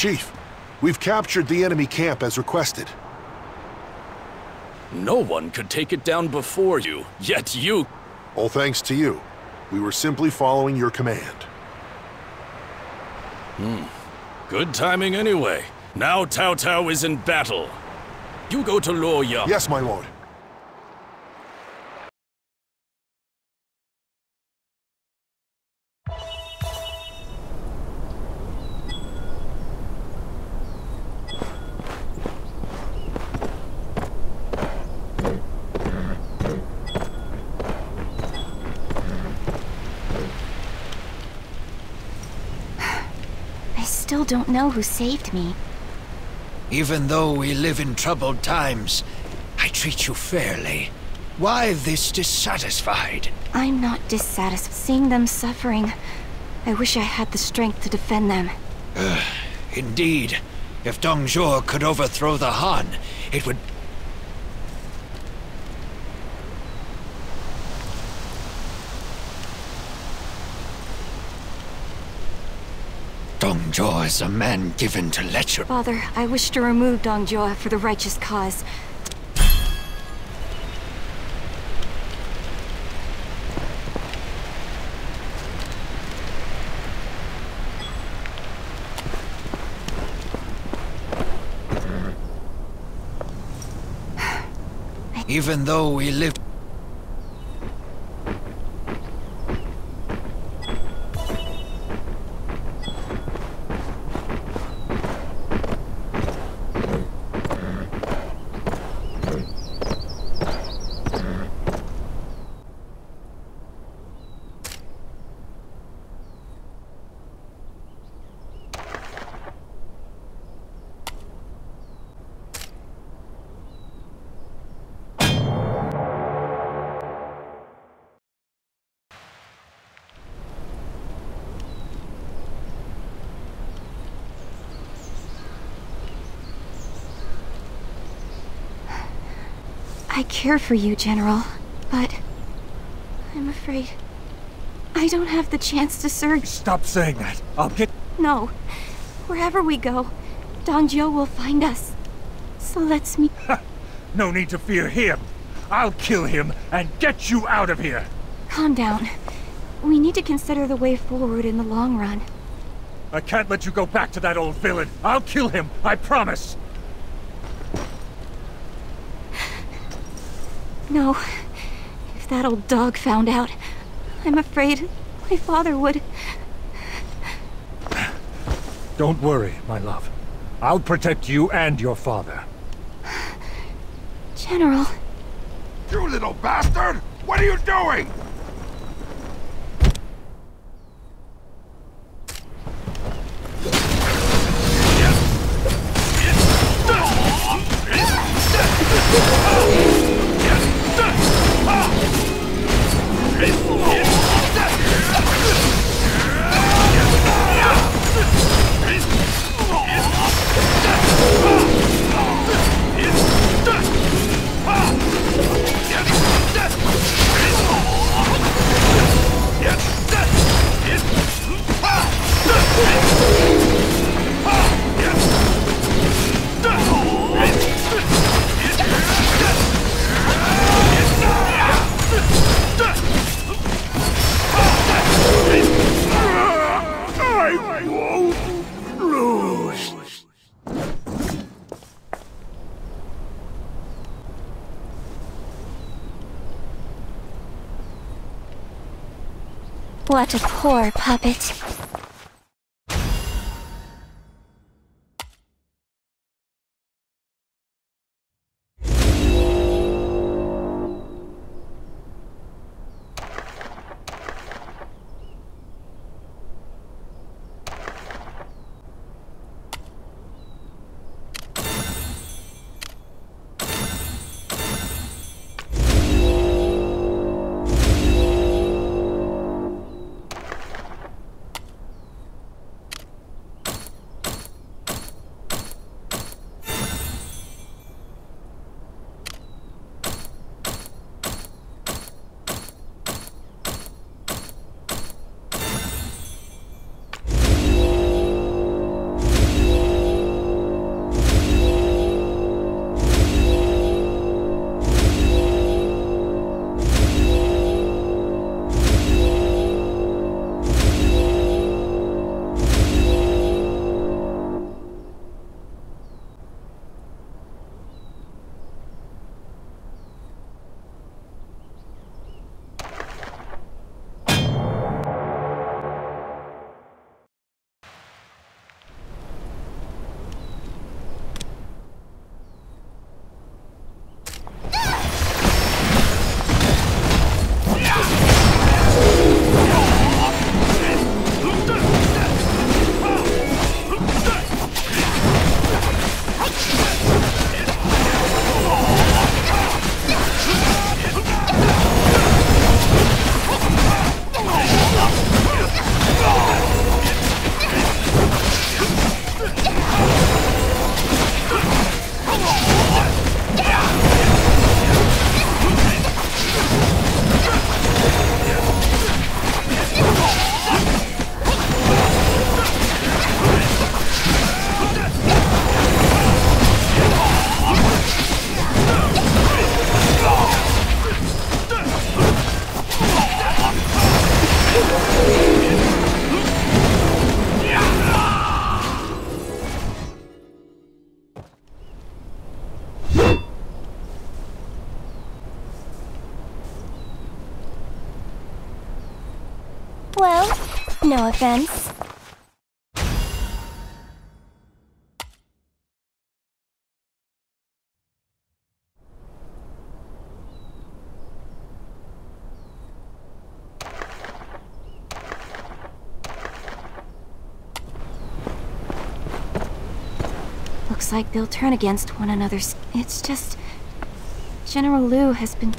Chief, we've captured the enemy camp as requested. No one could take it down before you, yet you... All thanks to you. We were simply following your command. Hmm. Good timing anyway. Now Cao Cao is in battle. You go to Luoyang. Yes, my lord. Don't know who saved me. Even though we live in troubled times, I treat you fairly. Why this dissatisfied? I'm not dissatisfied seeing them suffering. I wish I had the strength to defend them. Indeed, if Dong Zhuo could overthrow the Han, it would... Dong Zhuo is a man given to lecher. Father, I wish to remove Dong Zhuo for the righteous cause. Even though we live... I care for you, General, but I'm afraid I don't have the chance to serve. Stop saying that. I'll get... No. Wherever we go, Dong Zhuo will find us. So let's meet. No need to fear him. I'll kill him and get you out of here. Calm down. We need to consider the way forward in the long run. I can't let you go back to that old villain. I'll kill him, I promise. No. If that old dog found out, I'm afraid my father would. Don't worry, my love. I'll protect you and your father. General, You little bastard! What are you doing? What a poor puppet. Offense. Looks like they'll turn against one another. It's just... General Liu has been...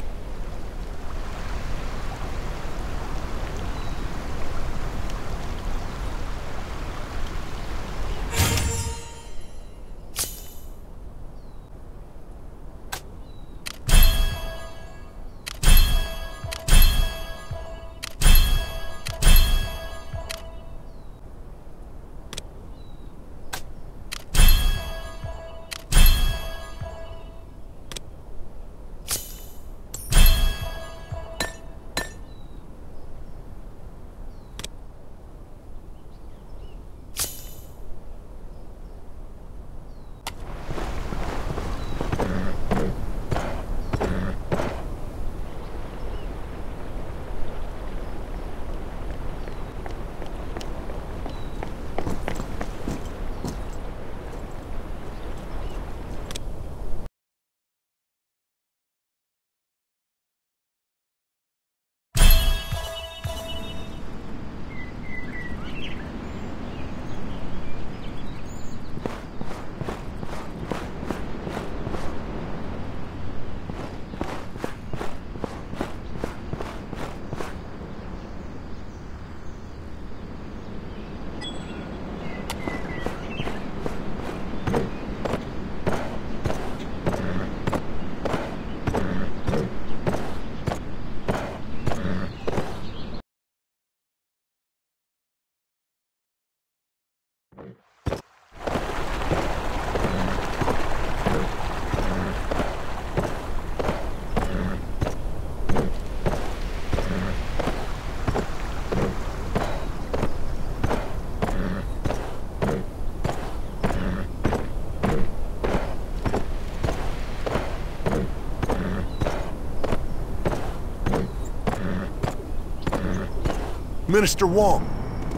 Minister Wang,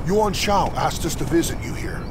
Yuan Shao asked us to visit you here.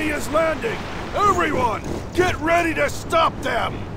Enemy is landing! Everyone, get ready to stop them!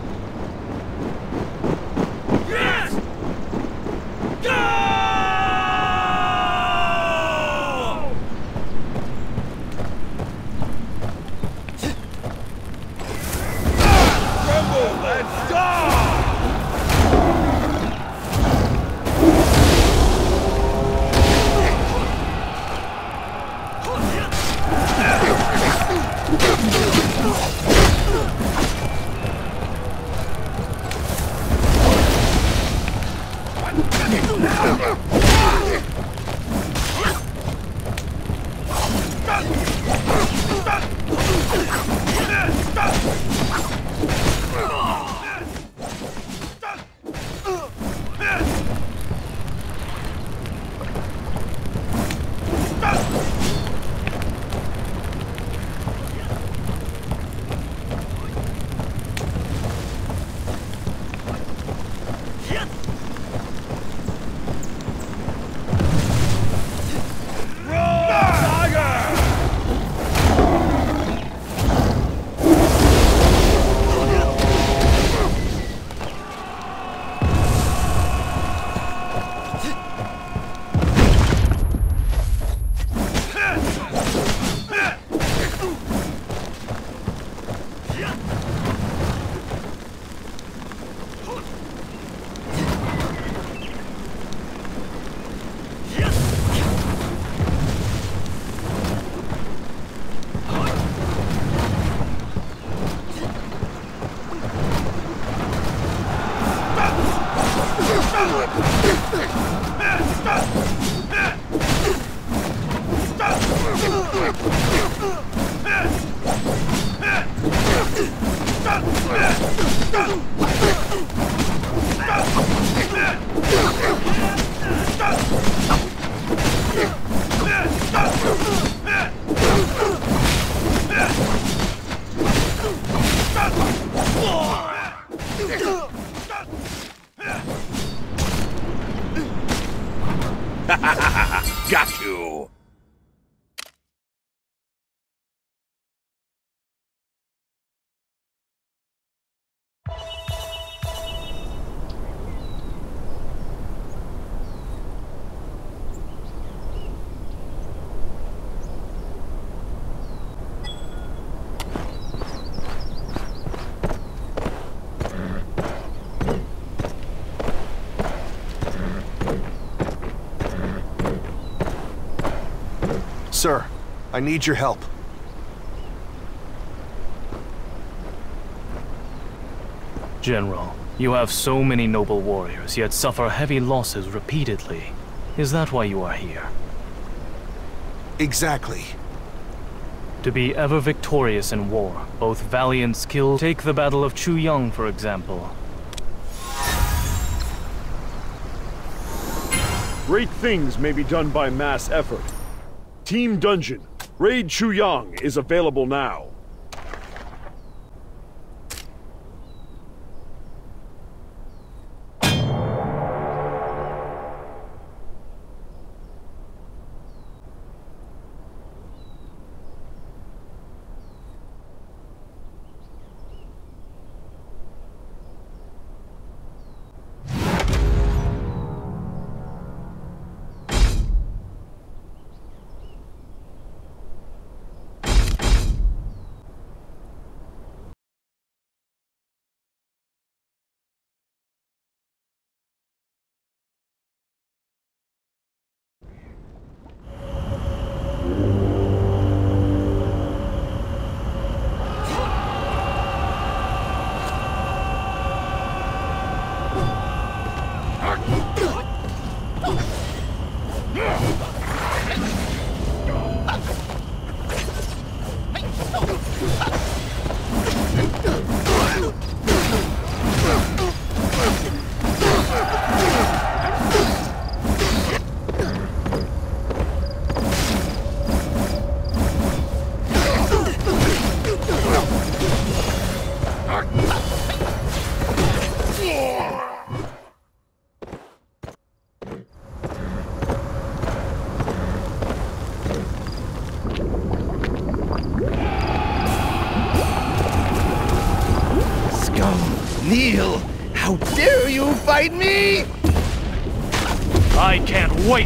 Got I need your help. General, you have so many noble warriors, yet suffer heavy losses repeatedly. Is that why you are here? Exactly. To be ever victorious in war, both valiant skill. Take the Battle of Chuyang, for example. Great things may be done by mass effort. Team Dungeon, Raid Chuyang is available now.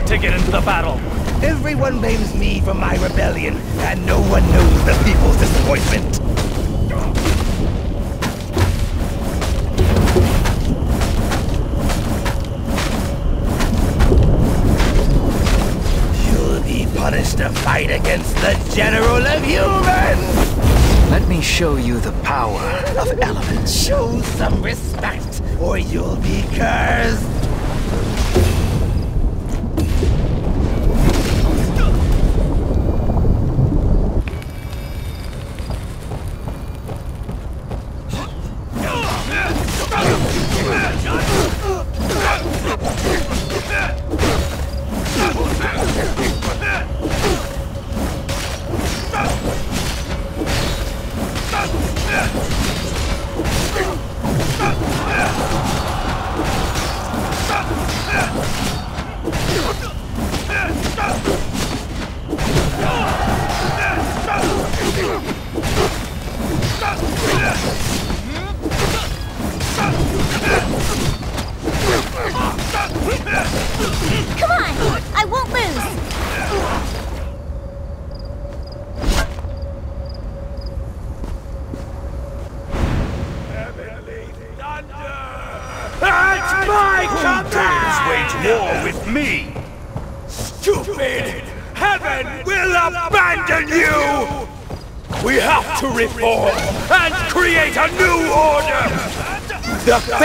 To get into the battle! Everyone blames me for my rebellion, and no one knows the people's disappointment. You'll be punished to fight against the General of Humans! Let me show you the power of elements. Show some respect, or you'll be cursed!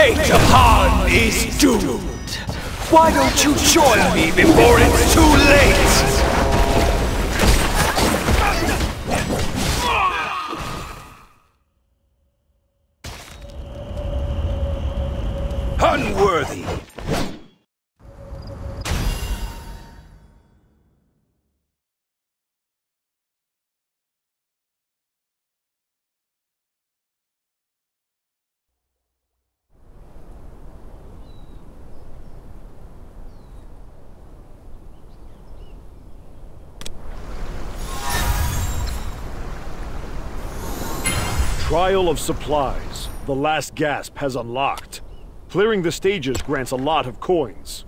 Fate Han is doomed! Why don't you join me before it's too late? Unworthy! Trial of supplies. The last gasp has unlocked. Clearing the stages grants a lot of coins.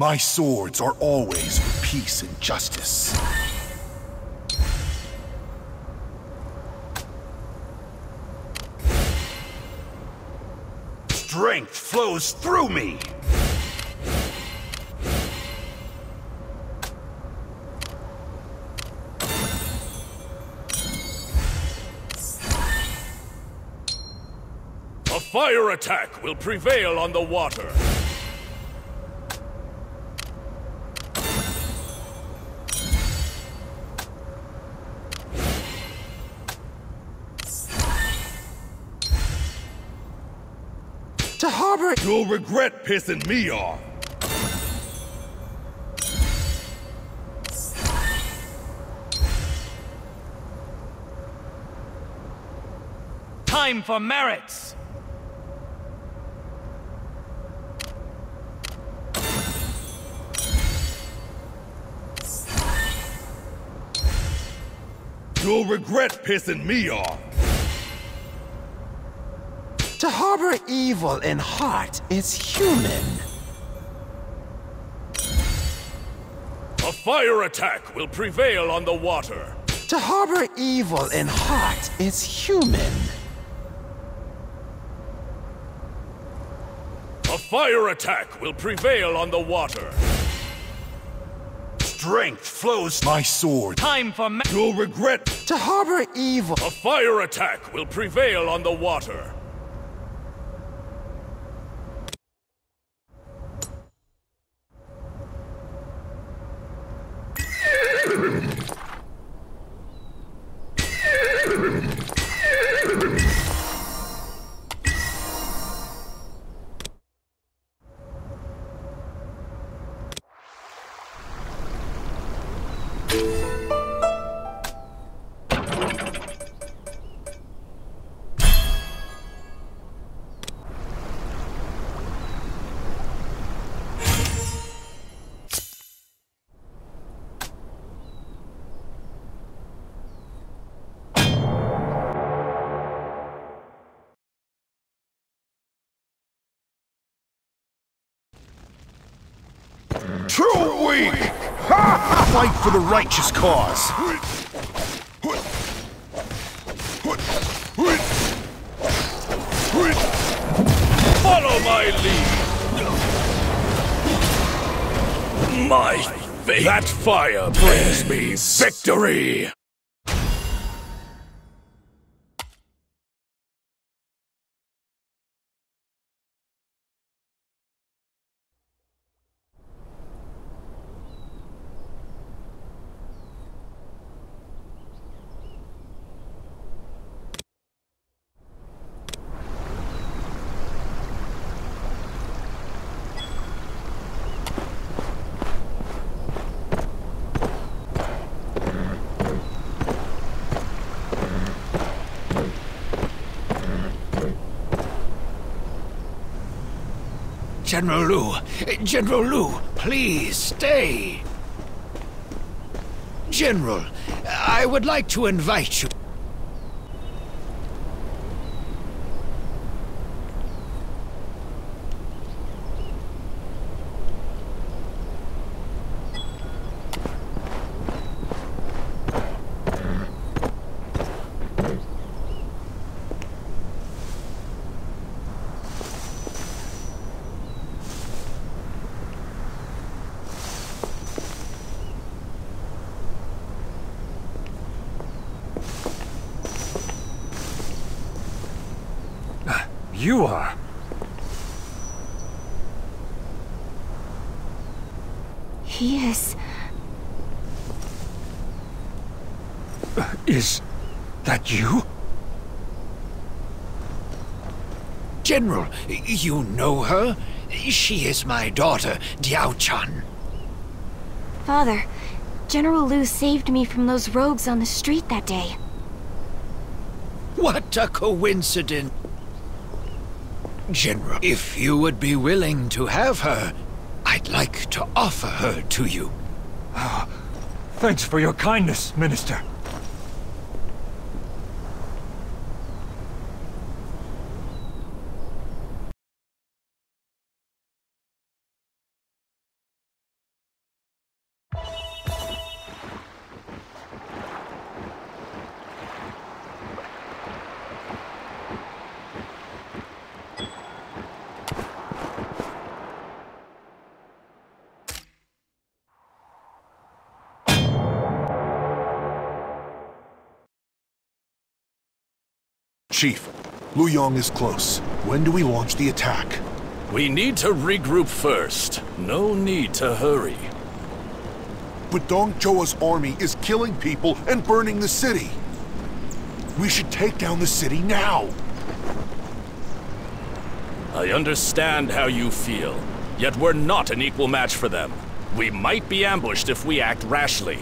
My swords are always for peace and justice. Strength flows through me! A fire attack will prevail on the water. To harbor You'll regret pissing me off! Time for merits! You'll regret pissing me off! To harbor evil in heart is human. A fire attack will prevail on the water. To harbor evil in heart is human. A fire attack will prevail on the water. Strength flows. My sword. Time for me- You'll regret. To harbor evil. A fire attack will prevail on the water. Fight for the righteous cause. Follow my lead. My fate. That fire brings me victory. General Lu, General Lu, please stay. General, I would like to invite you. You are. He is. Is that you? General, you know her? She is my daughter, Diao Chan. Father, General Lu saved me from those rogues on the street that day. What a coincidence. General, if you would be willing to have her, I'd like to offer her to you. Ah, thanks for your kindness, Minister. Chief, Luoyang is close. When do we launch the attack? We need to regroup first. No need to hurry. But Dong Zhuo's army is killing people and burning the city. We should take down the city now. I understand how you feel, yet we're not an equal match for them. We might be ambushed if we act rashly.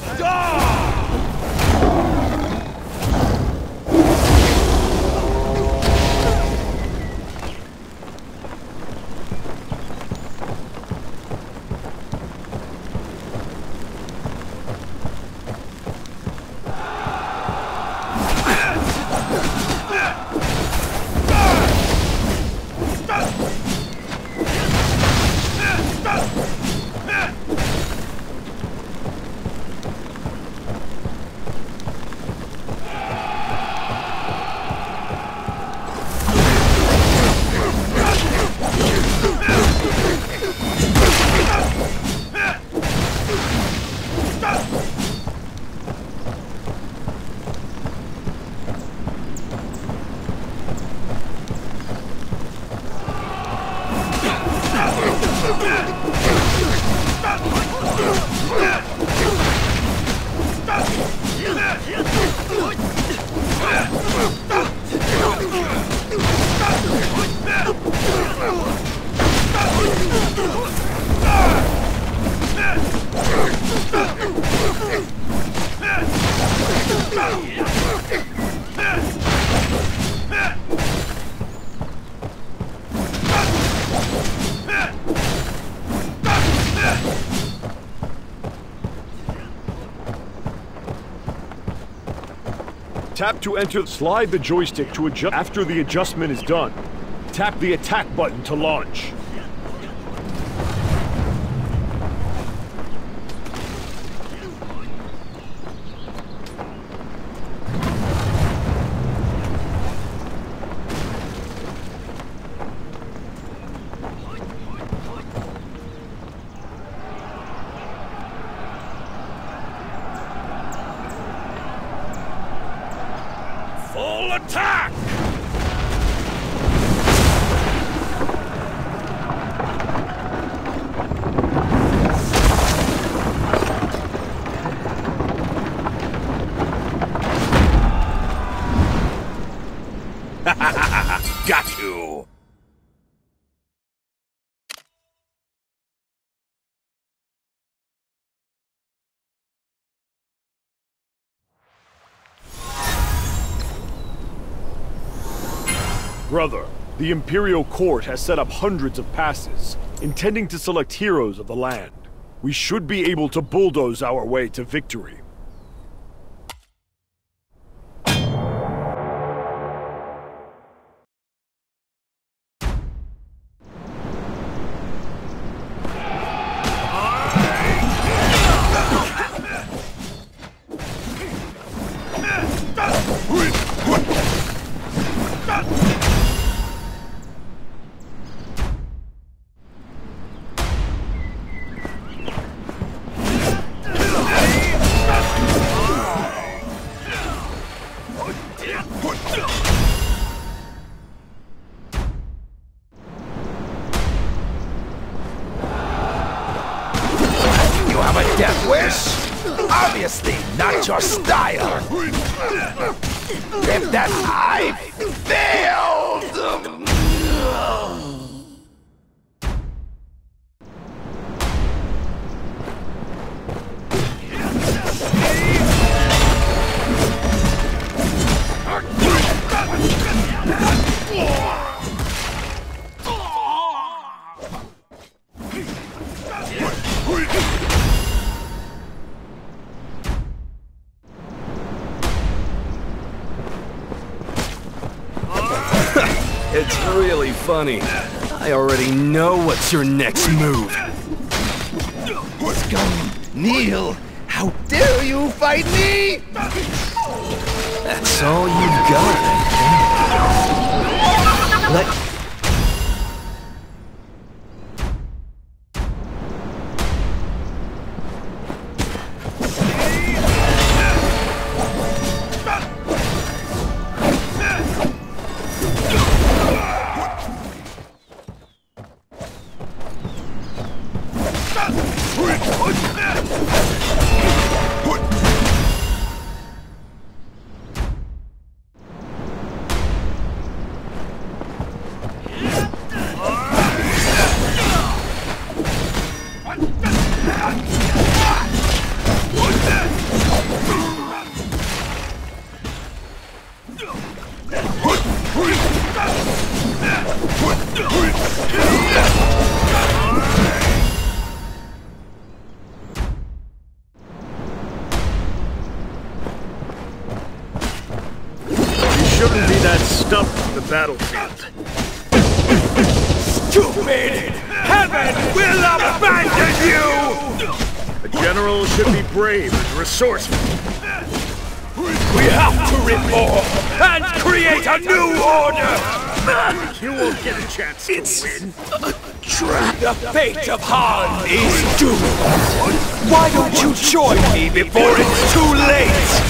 And die! Tap to enter. Slide the joystick to adjust. After the adjustment is done, tap the attack button to launch. Brother, the Imperial Court has set up hundreds of passes, intending to select heroes of the land. We should be able to bulldoze our way to victory. Funny. I already know what's your next move. Scum! Kneel! How dare you fight me! That's all you've got. Let battlefield. Stupid! Heaven will abandon you! A general should be brave and resourceful. We have to reform and create a new order! You won't get a chance to win. The fate of Han is doomed! Why don't you join me before it's too late?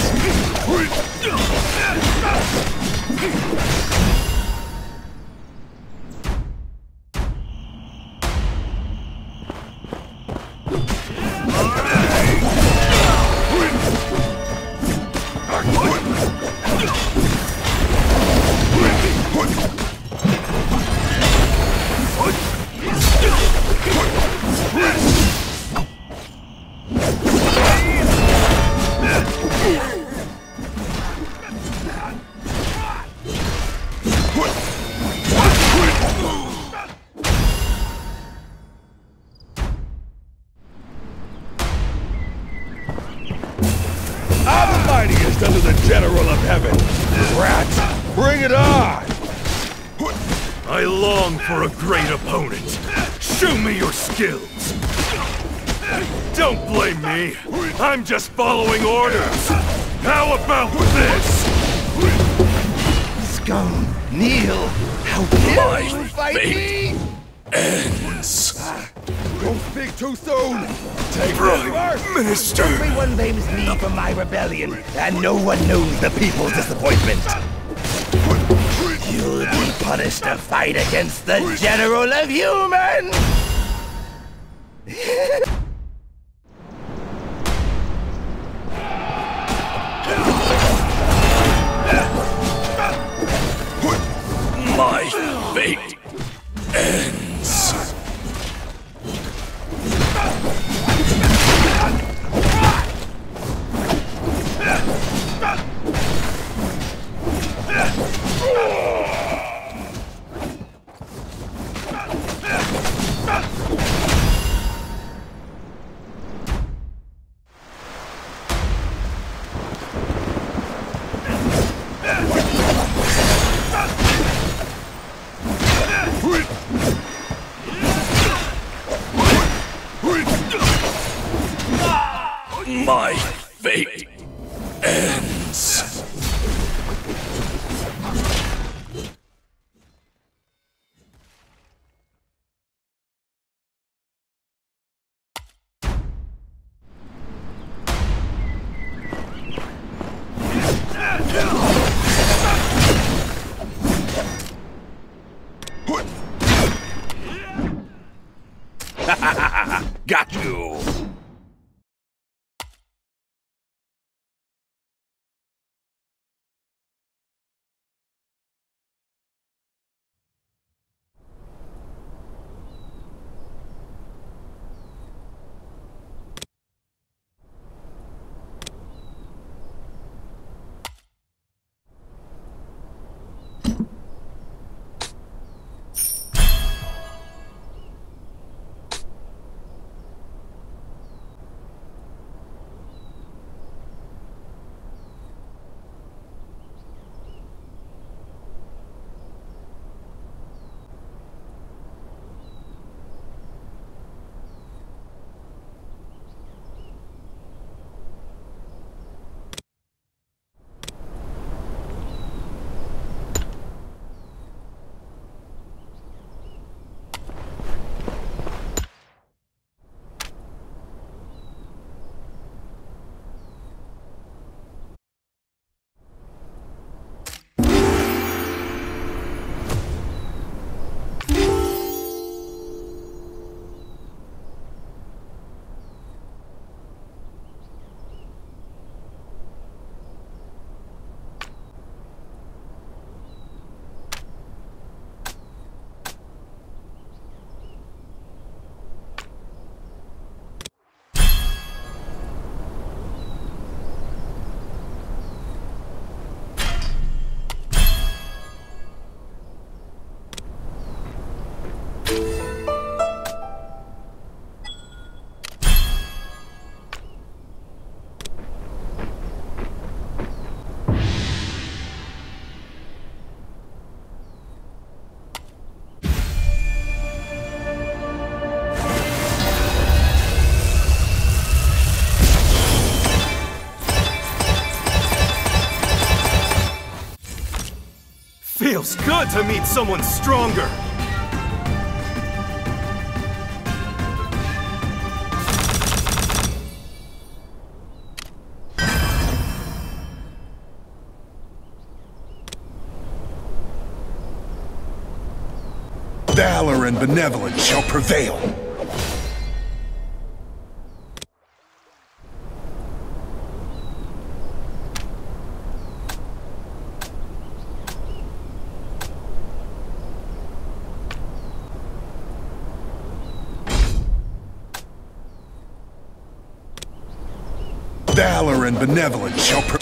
Under the General of Heaven. Rat, bring it on! I long for a great opponent. Show me your skills. Don't blame me. I'm just following orders. How about this? Scum! Kneel! How dare you fight me! Don't speak too soon! Take Prime! Minister! Everyone blames me for my rebellion, and no one knows the people's disappointment. You'll be punished to fight against the General of Humans! to meet someone stronger! Valor and benevolence shall prevail. Valor and benevolence shall prevail.